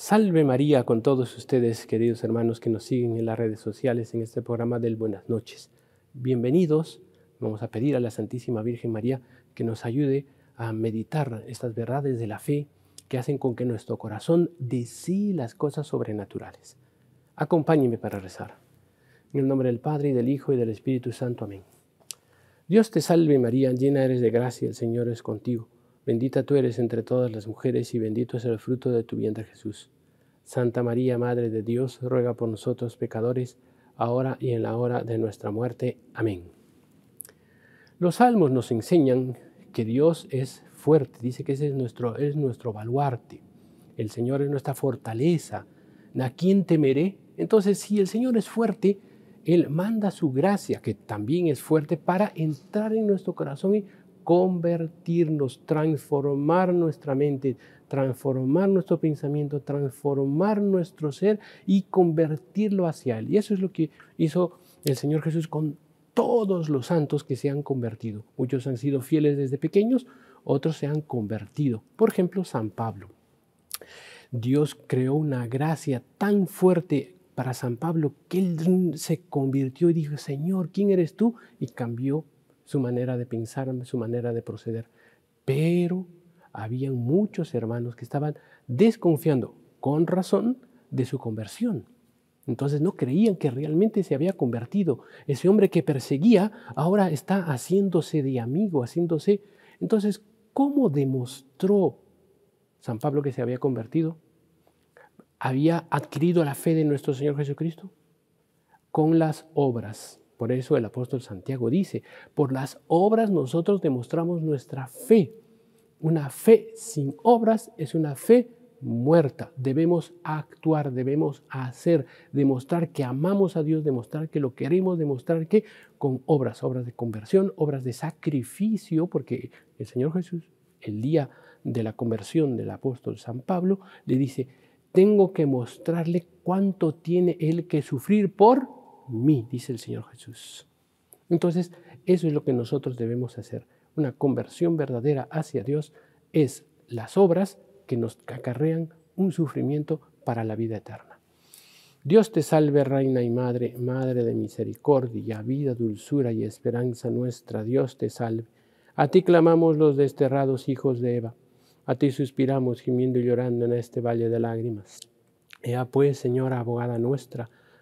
Salve María con todos ustedes, queridos hermanos que nos siguen en las redes sociales en este programa del Buenas noches. Bienvenidos. Vamos a pedir a la Santísima Virgen María que nos ayude a meditar estas verdades de la fe que hacen con que nuestro corazón desee las cosas sobrenaturales. Acompáñenme para rezar. En el nombre del Padre y del Hijo y del Espíritu Santo. Amén. Dios te salve María, llena eres de gracia, el Señor es contigo. Bendita tú eres entre todas las mujeres y bendito es el fruto de tu vientre Jesús. Santa María, Madre de Dios, ruega por nosotros pecadores, ahora y en la hora de nuestra muerte. Amén. Los salmos nos enseñan que Dios es fuerte, dice que ese es nuestro, es nuestro baluarte. El Señor es nuestra fortaleza. ¿A quién temeré? Entonces, si el Señor es fuerte, Él manda su gracia, que también es fuerte, para entrar en nuestro corazón y convertirnos, transformar nuestra mente, transformar nuestro pensamiento, transformar nuestro ser y convertirlo hacia Él. Y eso es lo que hizo el Señor Jesús con todos los santos que se han convertido. Muchos han sido fieles desde pequeños, otros se han convertido. Por ejemplo, San Pablo. Dios creó una gracia tan fuerte para San Pablo que él se convirtió y dijo, Señor, ¿quién eres tú? Y cambió su manera de pensar, su manera de proceder. Pero había muchos hermanos que estaban desconfiando con razón de su conversión. Entonces no creían que realmente se había convertido. Ese hombre que perseguía ahora está haciéndose de amigo, haciéndose... Entonces, ¿cómo demostró San Pablo que se había convertido? ¿Había adquirido la fe de nuestro Señor Jesucristo? Con las obras. Por eso el apóstol Santiago dice, por las obras nosotros demostramos nuestra fe. Una fe sin obras es una fe muerta. Debemos actuar, debemos hacer, demostrar que amamos a Dios, demostrar que lo queremos, demostrar que con obras, obras de conversión, obras de sacrificio, porque el Señor Jesús, el día de la conversión del apóstol San Pablo, le dice, tengo que mostrarle cuánto tiene él que sufrir por mí, dice el Señor Jesús. Entonces, eso es lo que nosotros debemos hacer. Una conversión verdadera hacia Dios es las obras que nos acarrean un sufrimiento para la vida eterna. Dios te salve, Reina y Madre, Madre de misericordia, vida, dulzura y esperanza nuestra. Dios te salve. A ti clamamos los desterrados hijos de Eva. A ti suspiramos gimiendo y llorando en este valle de lágrimas. Ea pues, Señora, abogada nuestra,